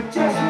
but just